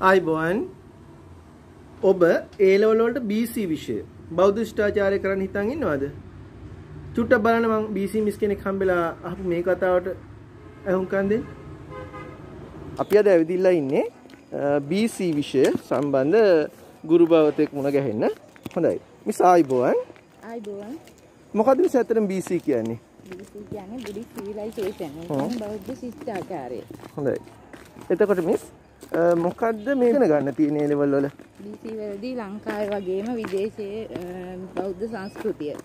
ආයිබෝන් ඔබ ඒ ලෙවල් වලට BC විෂය බෞද්ධ ශිෂ්ටාචාරය කරන්න හිතන් ඉන්නවද? චුට්ටක් බලන්න මං BC මිස් කෙනෙක් හම්බෙලා අහපු මේ කතාවට අහුම්කන් දෙන්න. අපි අද ඇවිදිලා ඉන්නේ BC විෂය සම්බන්ධ ගුරු භවතෙක් මුණ ගැහෙන්න. හොඳයි. මිස් ආයිබෝන්. ආයිබෝන්. මොකද මිස් ඇත්තටම BC කියන්නේ? BC කියන්නේ බුද්ධ සිවිලයිසේෂන්. බෞද්ධ ශිෂ්ටාචාරය. හොඳයි. එතකොට මිස් මොකක්ද මේ ඉගෙන ගන්න තියෙන ඒ ලෙවල් වල? BC වලදී ලංකාවේ වගේම විදේශයේ බෞද්ධ සංස්කෘතිය.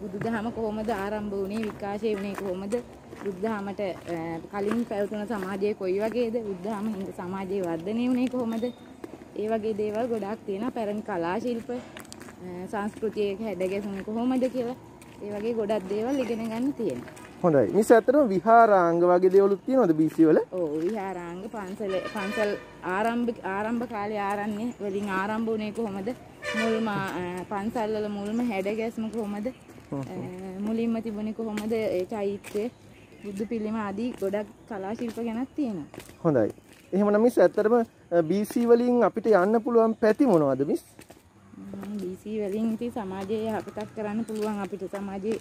බුදුදහම කොහොමද ආරම්භ වුණේ විකාශය වුණේ කොහොමද? බුද්ධහමට කලින් පැවතුන සමාජය කොයි වගේද? බුද්ධහම හින්ද සමාජයේ වර්ධනය වුණේ කොහොමද? ඒ වගේ දේවල් ගොඩාක් තියෙනවා. පැරණි කලා ශිල්ප සංස්කෘතියක හැඩගැසුනේ කොහොමද කියලා. ඒ වගේ ගොඩක් දේවල් ඉගෙන ගන්න තියෙනවා. හොඳයි. මිස් ඇත්තටම විහාරාංග වගේ දේවලුත් තියෙනවද BC වල? ඔව් විහාරාංග පන්සල පන්සල් ආරම්භ ආරම්භ කාලේ ආරණ්‍ය වලින් ආරම්භ වුණේ කොහොමද? මුල්ම පන්සල් වල මුල්ම හැඩගැස්ම කොහොමද? මුලින්ම තිබුණේ කොහොමද? ඒ චෛත්‍ය බුදු පිළිම ආදී ගොඩක් කලා ශිල්ප ගැනත් තියෙනවා. හොඳයි. එහෙමනම් මිස් ඇත්තටම BC වලින් අපිට යන්න පුළුවන් පැති මොනවද මිස්? BC වලින් ඉතින් සමාජයේ යහපතක් කරන්න පුළුවන් අපිට සමාජයේ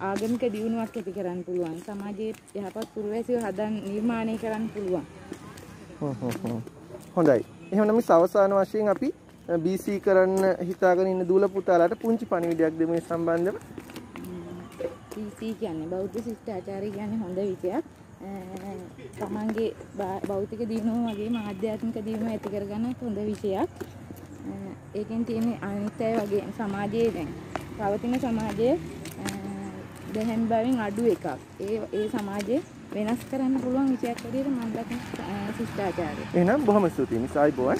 ආගමික දියුණුවක් ඇති කරන්න පුළුවන්. සමාජයේ යහපත් පුරවැසියෝ හදන් නිර්මාණය කරන්න පුළුවන්. හොඳයි. එහෙනම් මේ අවසාන වශයෙන් අපි BC කරන්න හිතාගෙන ඉන්න දූල පුතාලාට පුංචි පණිවිඩයක් දෙමු මේ සම්බන්ධව. BC කියන්නේ බෞද්ධ ශිෂ්ටාචාරය කියන්නේ හොඳ විෂයක්. තමන්ගේ භෞතික දියුණුව වගේම ආධ්‍යාත්මික දියුණුව ඇති කරගන්න හොඳ විෂයක්. ඒකෙන් තියෙන අනිත් අය වගේ සමාජයේ දැන් පවතින සමාජයේ දැහැන් බවින් අඩු එකක්. ඒ ඒ සමාජයේ වෙනස් කරන්න පුළුවන් විෂයක් විදිහට මම දකින ශිෂ්ටාචාරය. එහෙනම් බොහොම ස්තුතියි මිස්. ආයිබෝවන්.